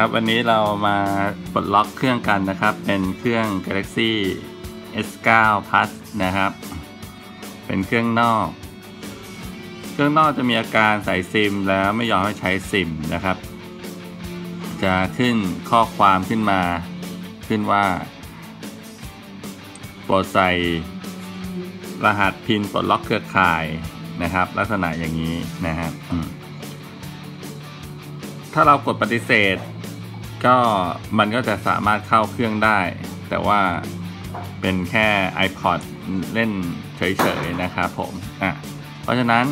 ครับวันนี้เรามาปลดล็อกเครื่องกันนะครับ เป็นเครื่อง Galaxy S9 Plus นะครับ เป็นเครื่องนอก เครื่องนอกจะมีอาการใส่ซิมแล้วไม่ยอมให้ใช้ซิมนะครับ จะขึ้นข้อความขึ้นมา ขึ้นว่าโปรดใส่รหัสพินปลดล็อกเครือข่ายนะครับ ลักษณะอย่างนี้นะครับถ้าเรากดปฏิเสธ ก็มันก็จะสามารถเข้าเครื่องได้ แต่ว่าเป็นแค่ iPod เล่นเฉยๆนะครับผมอะเพราะฉะนั้น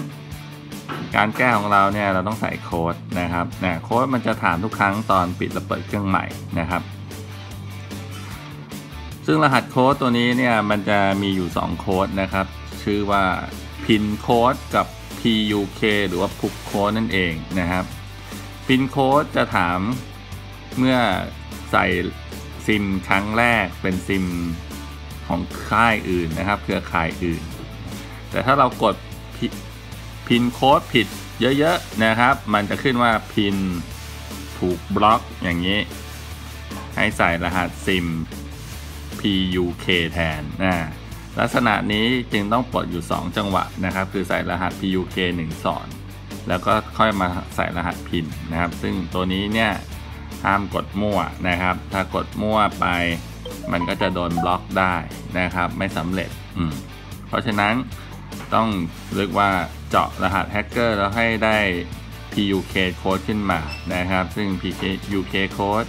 การแก้ของเราเนี่ยเราต้องใส่โค้ดนะครับนะโค้ดมันจะถามทุกครั้งตอนปิดและเปิดเครื่องใหม่นะครับ ซึ่งรหัสโค้ดตัวนี้เนี่ยมันจะมีอยู่ 2 โค้ดนะครับ ชื่อว่า pin code กับ PUK หรือว่า PUK code นั่นเองนะครับ pin code จะถาม เมื่อใส่ซิมครั้งแรกเป็นซิมของค่ายอื่นนะครับ เครือข่ายอื่น แต่ถ้าเรากดพินโค้ดผิดเยอะๆนะครับ มันจะขึ้นว่าพินถูกบล็อกอย่างนี้ ให้ใส่รหัสซิม PUK แทนนะลักษณะนี้จึงต้องปลดอยู่ 2 จังหวะนะครับ คือใส่รหัส PUK 1สอน แล้วก็ค่อยมาใส่รหัสพินนะครับ ซึ่งตัวนี้เนี่ย ห้ามกดมั่วนะครับ ถ้ากดมั่วไป มันก็จะโดนบล็อกได้นะครับ ไม่สำเร็จอืมเพราะฉะนั้นต้องเรียกว่าเจาะรหัสแฮกเกอร์แล้วให้ได้ PUK code ขึ้นมานะครับ ซึ่ง PUK code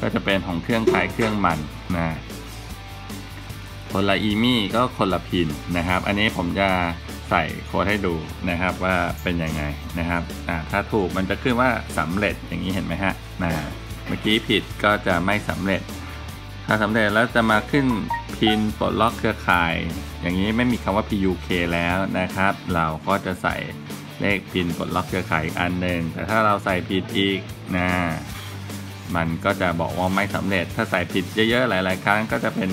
ก็จะเป็นของเครื่องขายเครื่องมันนะคนละอีมี่ก็คนละพินนะครับ อันนี้ผมจะใส่โค้ดให้ดูนะครับว่าเป็นยังไงนะครับถ้าถูกมันจะขึ้นว่าสำเร็จอย่างนี้เห็นไหมฮะนะ เมื่อกี้ผิดก็จะไม่สำเร็จ ถ้าสำเร็จแล้วจะมาขึ้นพินปลดล็อกเครือข่าย อย่างนี้ไม่มีคำว่า PUK แล้วนะครับ เราก็จะใส่เลขพินปลดล็อกเครือข่ายอีกอันหนึ่งแต่ถ้าเราใส่ผิดอีกนะมันก็จะบอกว่าไม่สำเร็จ ถ้าใส่ผิดเยอะๆหลาย ๆ ครั้งก็จะเป็น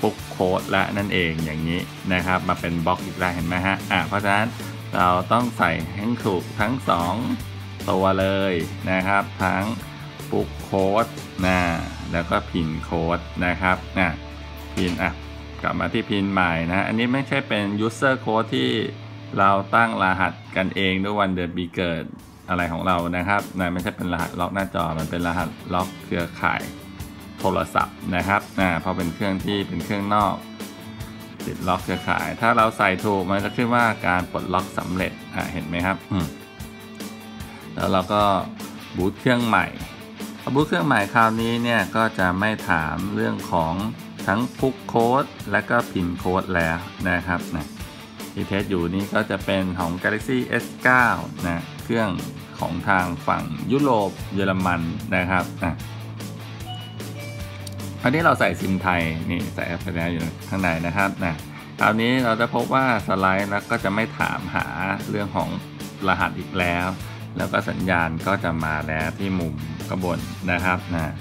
ปุ๊กโค้ดและนั่นเองอย่างนี้นะครับ มาเป็นบล็อกอีกแล้วเห็นไหมฮะอ่าเพราะฉะนั้นเราต้องใส่ให้ถูกทั้ง 2 ตัวเลยนะครับ ทั้งปุ๊กโค้ดนะแล้วก็พินโค้ดนะครับนะพินอะกลับมาที่พินใหม่นะอันนี้ไม่ใช่เป็น user code ที่เราตั้งรหัสกันเองด้วยวันเดือนปีเกิดอะไรของเรานะครับนะไม่ใช่เป็นรหัสล็อกหน้าจอ มันเป็นรหัสล็อกเครือข่ายโทรศัพท์นะครับนะพอเป็นเครื่องที่เป็นเครื่องนอกติดล็อกเครือข่าย ถ้าเราใส่ถูกมันจะขึ้นว่าการปลดล็อกสำเร็จอ่าเห็นไหมครับ แล้วเราก็บูตเครื่องใหม่พอบูตเครื่องใหม่คราวนี้เนี่ยก็จะไม่ถามเรื่องของทั้งพุกโค้ดและก็พินโค้ดแล้วนะครับนะที่เทสอยู่นี่ก็จะเป็นของ Galaxy S9 นะเครื่องของทางฝั่งยุโรปเยอรมันนะครับนะคราวนี้เราใส่ซิมไทยนี่ใส่แอปไปแล้วอยู่ข้างในนะครับนะคราวนี้เราจะพบว่าสไลด์แล้วก็จะไม่ถามหาเรื่องของรหัสอีกแล้ว แล้วก็สัญญาณก็จะมาแล้วที่มุมกระบนนะครับนะ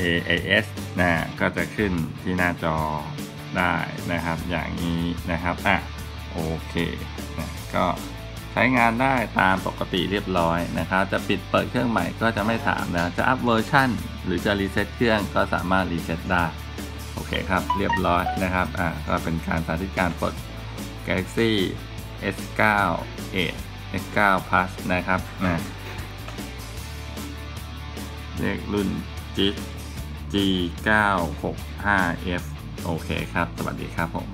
AAS นะก็จะขึ้นที่หน้าจอได้นะครับ อย่างนี้นะครับอะโอเคนะก็ใช้งานได้ตามปกติเรียบร้อยนะครับ จะปิดเปิดเครื่องใหม่ก็จะไม่ถามนะ จะอัพเวอร์ชันหรือจะรีเซ็ตเครื่องก็สามารถรีเซ็ตได้ โอเคครับ เรียบร้อยนะครับอ่าก็เป็นการสาธิตการปลด Galaxy S9 S9 Plus นะครับนะเลขรุ่นจิต G965F โอเคครับ สวัสดีครับผม